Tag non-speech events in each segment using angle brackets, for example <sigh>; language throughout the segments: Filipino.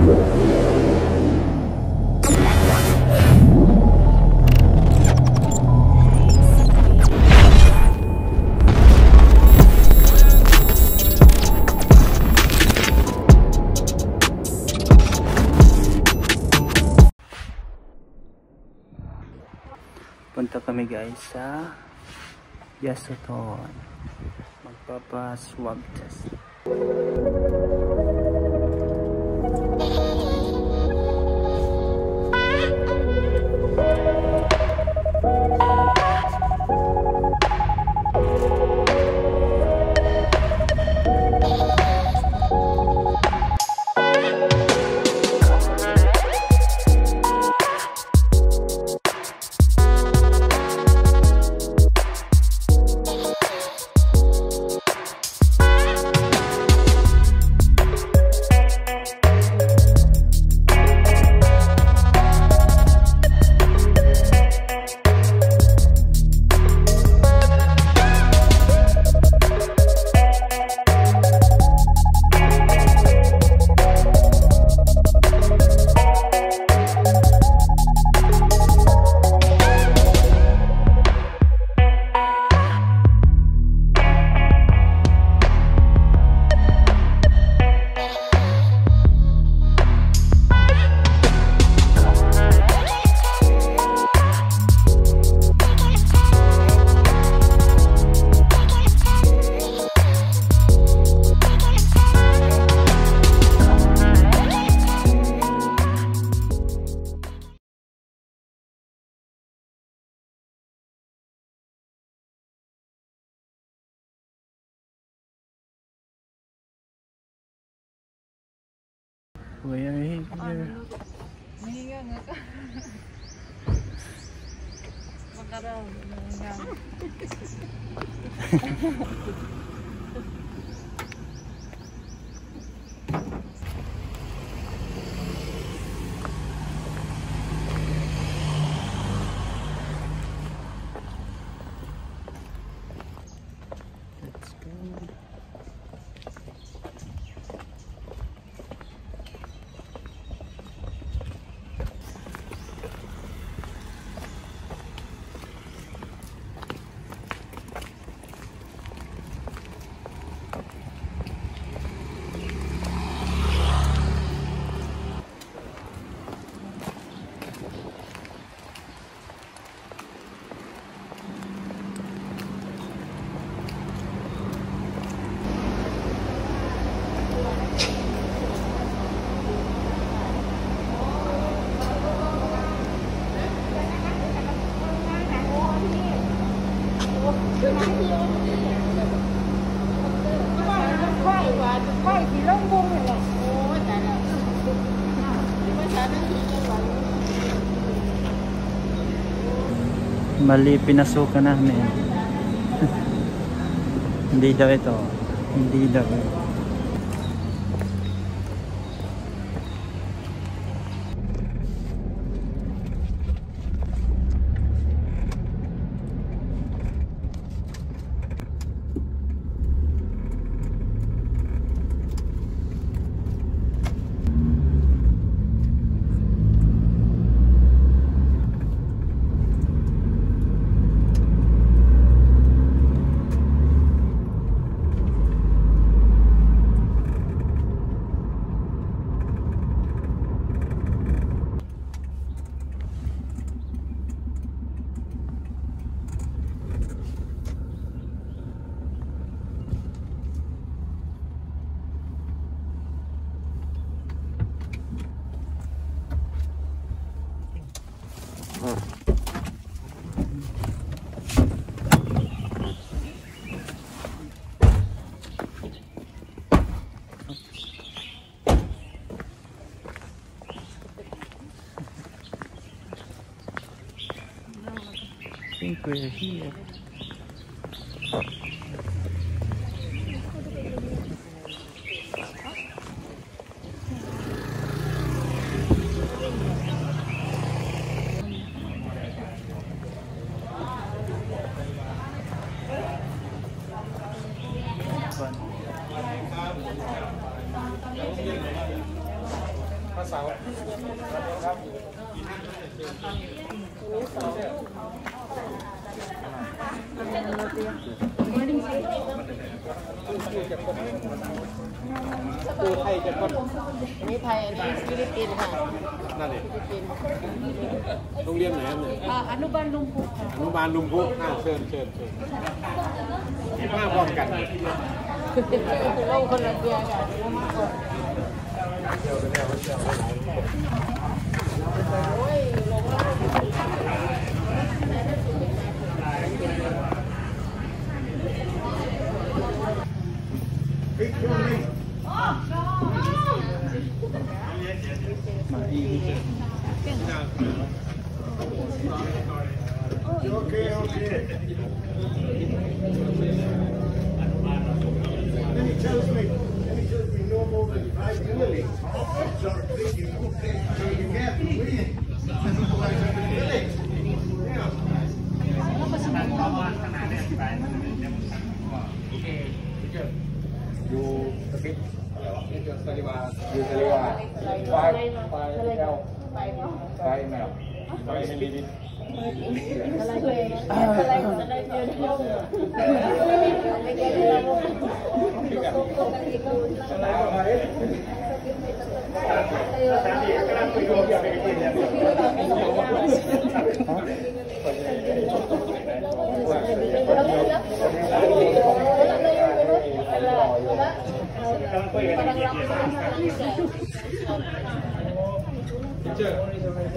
Punta kami guys sa Yasoton. Magpapa swab test. Wait, are here Nahihiga nga ka. Mali pinasukan namin. <laughs> Hindi daw ito. Hindi daw. I coisa aqui, ó. Thank you. ปูไทยจะคนอันนี้ไทยอันนี้ฟิลิปปินส์ค่ะนั่นเองฟิลิปปินส์โรงเรียนไหนครับเนี่ยอ่าอนุบาลลุงพุกค่ะอนุบาลลุงพุอ้าเชิญเชิญเชิญมาพร้อมกันโลกคนละเดียวกันโก Then he tells me, then he tells me no more than five. So I'm thinking, okay, you? Otherwise I'm Saya. Kalau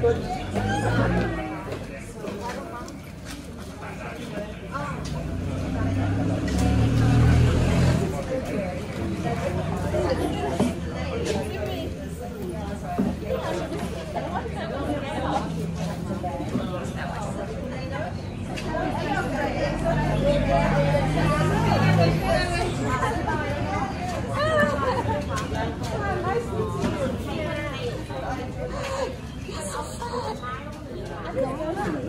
todos.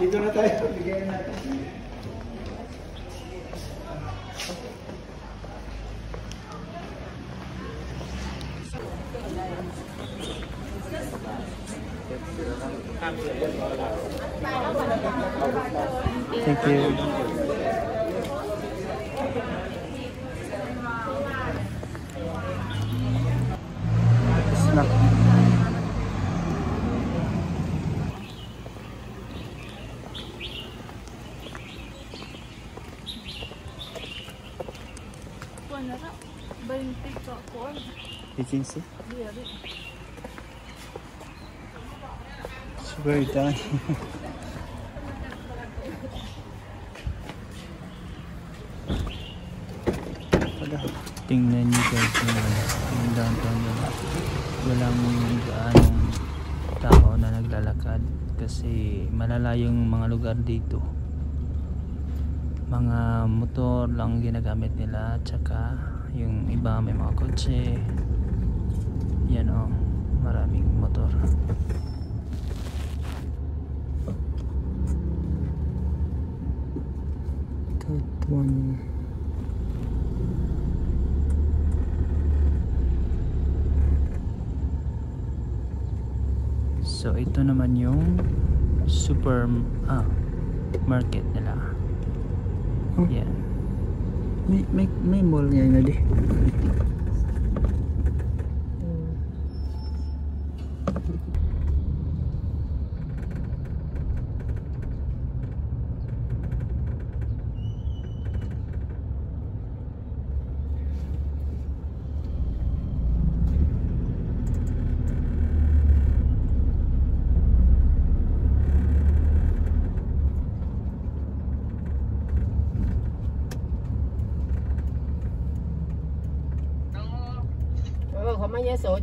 Dito na tayo. Thank you. Diri. It's very done. Tingnan niyo guys yung, downtown nila. Walang gaanong tao na naglalakad kasi malala yung mga lugar dito. Mga motor lang ginagamit nila tsaka yung iba may mga kotse. Yan o, maraming motor. That one. So ito naman yung super ah, market nila. Yan. May may may mall nga na di.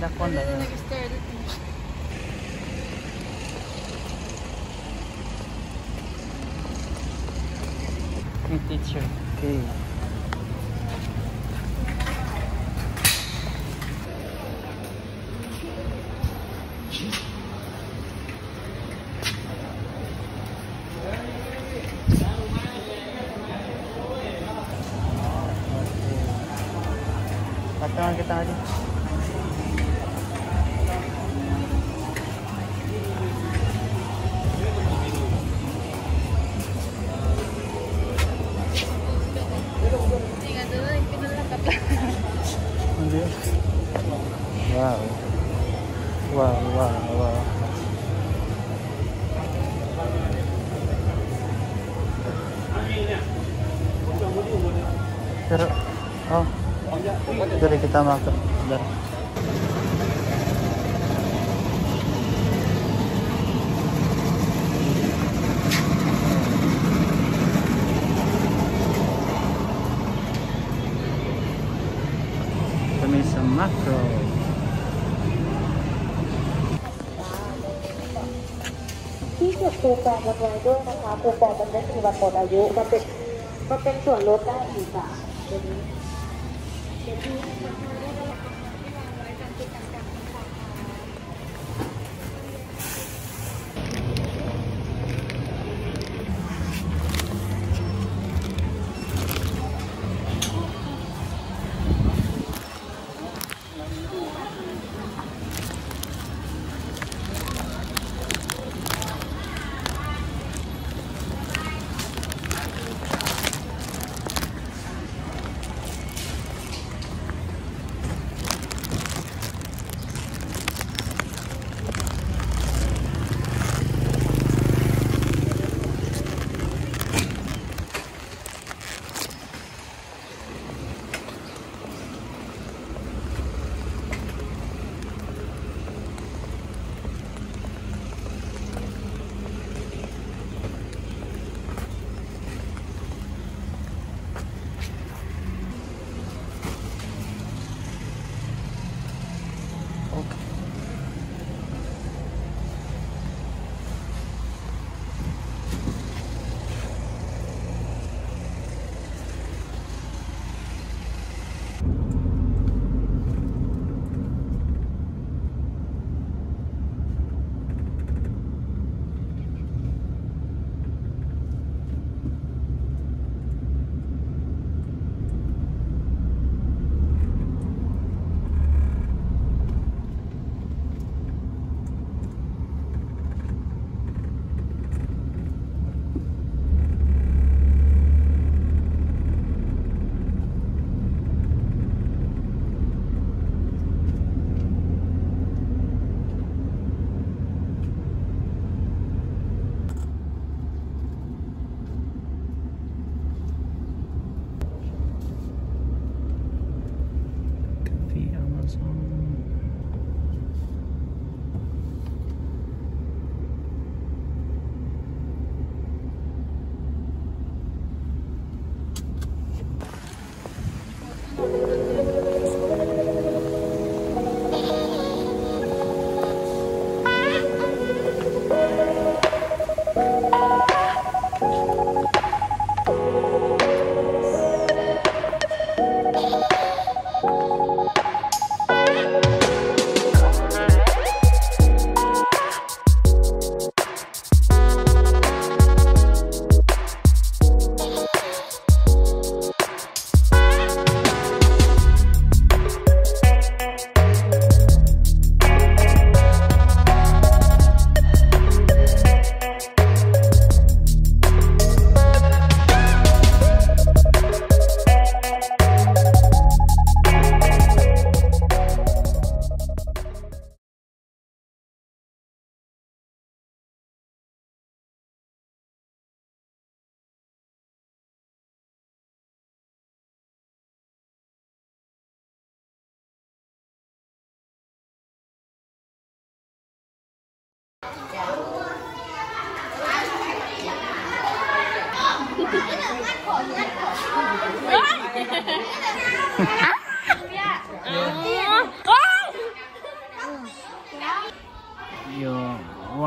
ada kondor. Okay. Pero, oh, dari kita makan. Dari. Kami sa macro.ที่เก็บคูปองกันไว้ด้วยนะคะคูปองมันไม่มีวันหมดอายุมันเป็นมันเป็นส่วนลดได้อีกอ่ะ Thank you.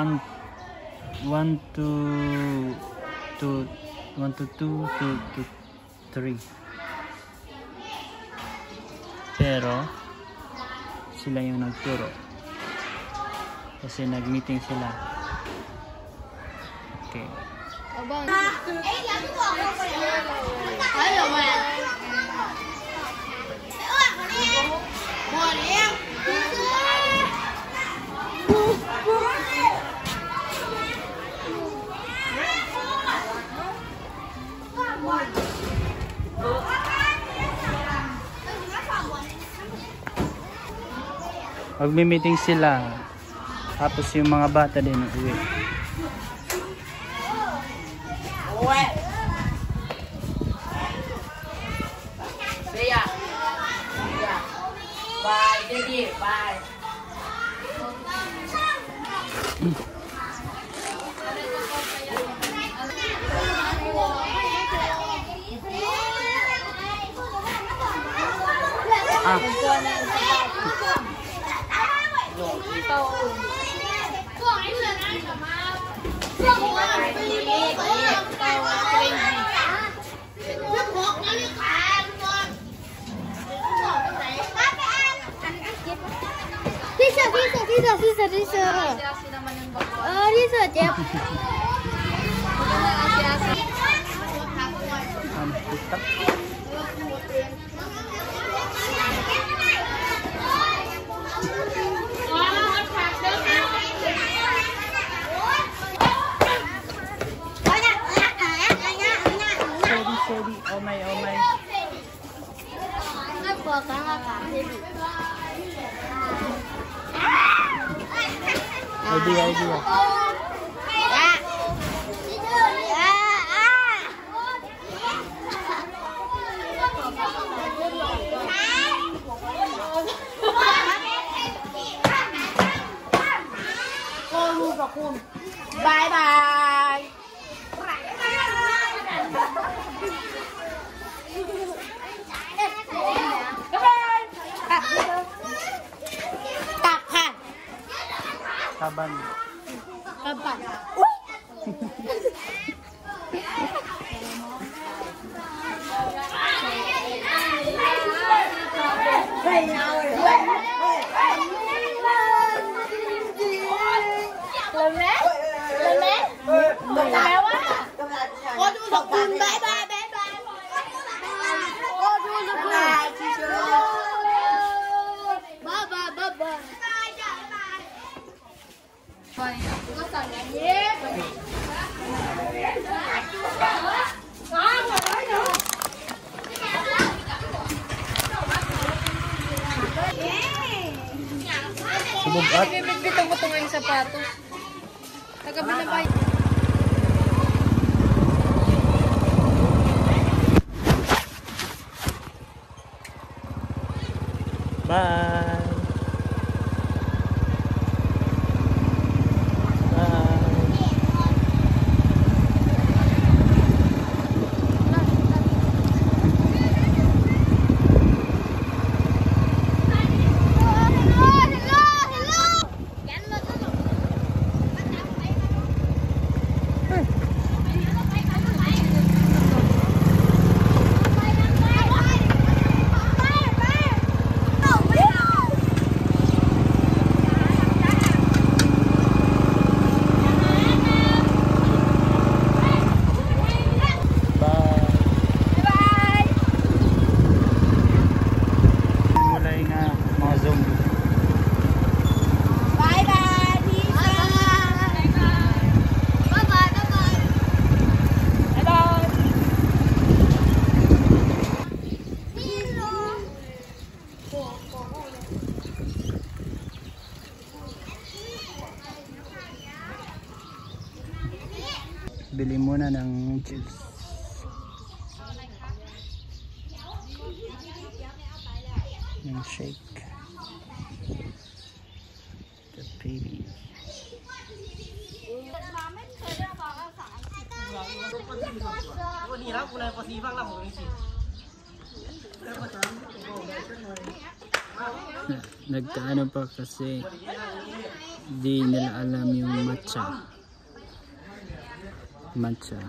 One one to to one to two to to three. Pero sila yung nagturo. Kasi nag-meeting sila. Okay magmi-meeting sila tapos yung mga bata din uwi Bea. Ang puta. Oh my, oh my. Ay, buwa ka nga ka. Ay, buwa, buwa. cool bye bye Kapan? Kapan? Kapan? Uy! Right now, subugat Bibit-bitan mo itong yung sapatos. Tagabi na ba? bye bye nagkaano pa kasi di nila alam yung matcha matcha